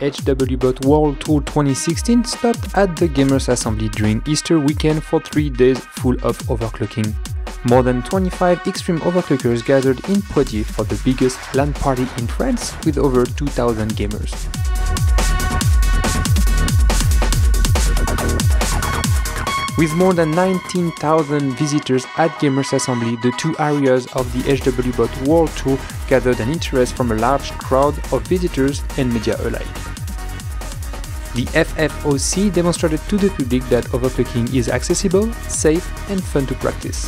HWBot World Tour 2016 stopped at the Gamers Assembly during Easter weekend for three days full of overclocking. More than 25 extreme overclockers gathered in Poitiers for the biggest LAN party in France with over 2000 gamers. With more than 19,000 visitors at Gamers Assembly, the two areas of the HWBot World Tour gathered an interest from a large crowd of visitors and media alike. The FFOC demonstrated to the public that overclocking is accessible, safe and fun to practice.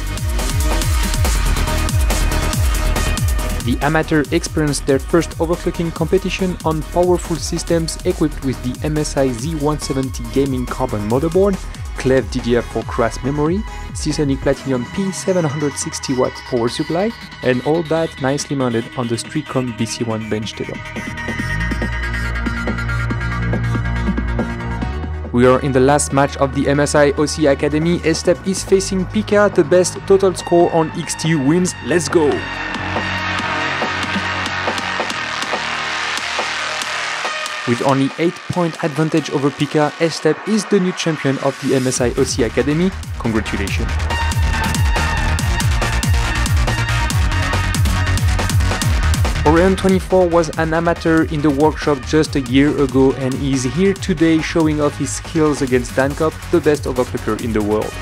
The amateur experienced their first overclocking competition on powerful systems equipped with the MSI Z170 gaming carbon motherboard Klevv DDR4 CRAS memory, Seasonic Platinum P760W power supply, and all that nicely mounted on the Streacom BC1 bench table. We are in the last match of the MSI OC Academy. ESTEP is facing Pika, the best total score on XT wins. Let's go! With only 8 point advantage over Pika, ESTEP is the new champion of the MSI OC Academy. Congratulations! Orion24 was an amateur in the workshop just a year ago and is here today showing off his skills against Dancop, the best overclocker in the world.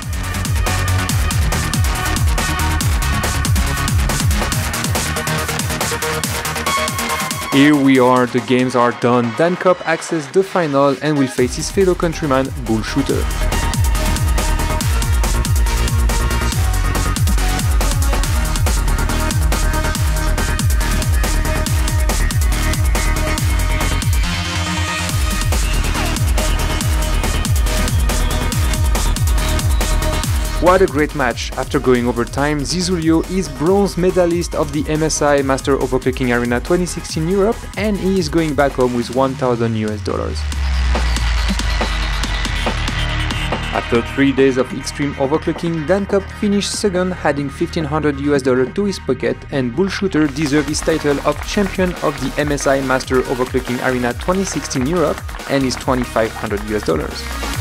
Here we are, the games are done, Dancop accesses the final and will face his fellow countryman Bull Shooter. What a great match! After going over time, Zizulio is bronze medalist of the MSI Master Overclocking Arena 2016 Europe and he is going back home with 1000 US dollars. After 3 days of extreme overclocking, Dancop finished second adding 1500 US dollars to his pocket and Bullshooter deserved his title of champion of the MSI Master Overclocking Arena 2016 Europe and his 2500 US dollars.